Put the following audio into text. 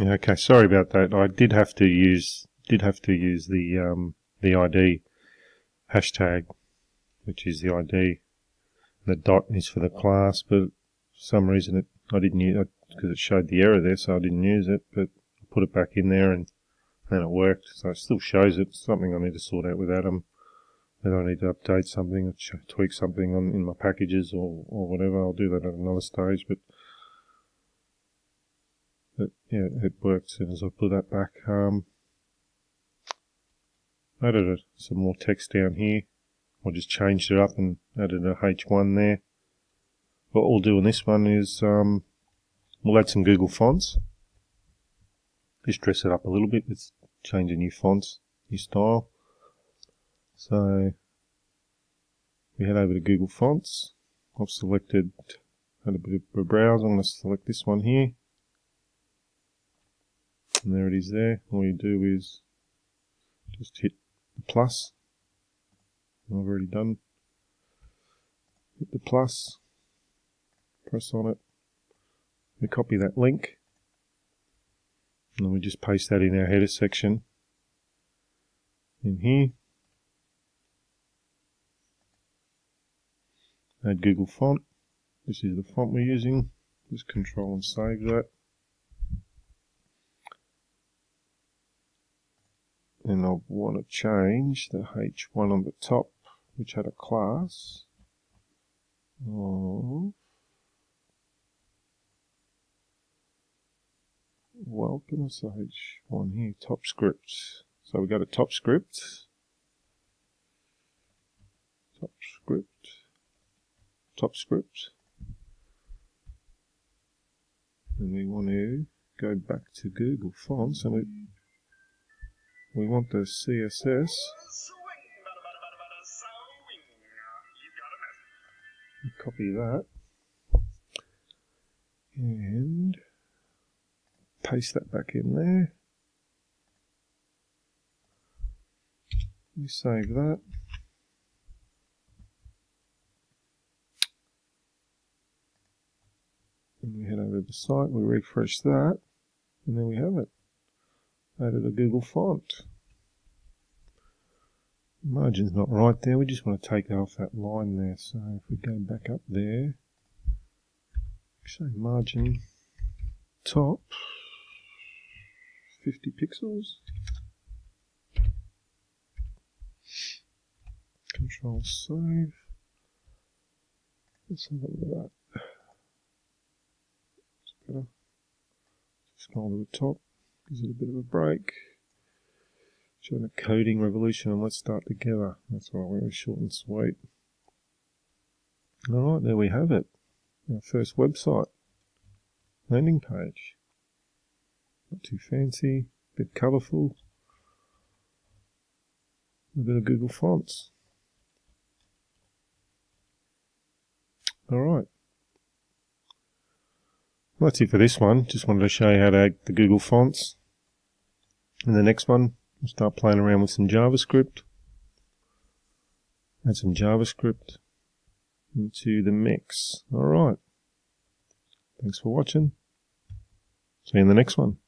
Yeah, okay. Sorry about that. I did have to use did have to use the um, the ID hashtag, which is the ID. The dot is for the class, but for some reason it I didn't use because it showed the error there, so I didn't use it. But I put it back in there and then it worked. So it still shows it. Something I need to sort out with Atom. That I need to update something, or tweak something on in my packages or, or whatever. I'll do that at another stage, but yeah, it worked as soon as I put that back. Um, added some more text down here. I just changed it up and added a H1 there. What we'll do on this one is um, we'll add some Google fonts. Just dress it up a little bit. Let's change a new fonts, new style. So we head over to Google Fonts. I've selected, had a bit of a browse. I'm going to select this one here and there it is there. All you do is just hit the plus. I've already done. Hit the plus, press on it. We copy that link, and then we just paste that in our header section in here. Add Google font. This is the font we're using. Just control and save that. And I want to change the H1 on the top, which had a class of welcome to H1 here, top script. So we go to top script, top script, top script, and we want to go back to Google Fonts and we we want the CSS. Copy that. And paste that back in there. We save that. And we head over to the site, we refresh that, and there we have it added a Google font. Margin's not right there, we just want to take off that line there. So if we go back up there, show margin top 50 pixels. Control save. Let's have a look at that. It's better. Scroll to the top. Gives it a bit of a break. Join the coding revolution and let's start together. That's why we're short and sweet. Alright, there we have it. Our first website. Landing page. Not too fancy, a bit colourful. A bit of Google Fonts. Alright. Well, that's it for this one. Just wanted to show you how to add the Google Fonts. In the next one, start playing around with some JavaScript. Add some JavaScript into the mix. Alright. Thanks for watching. See you in the next one.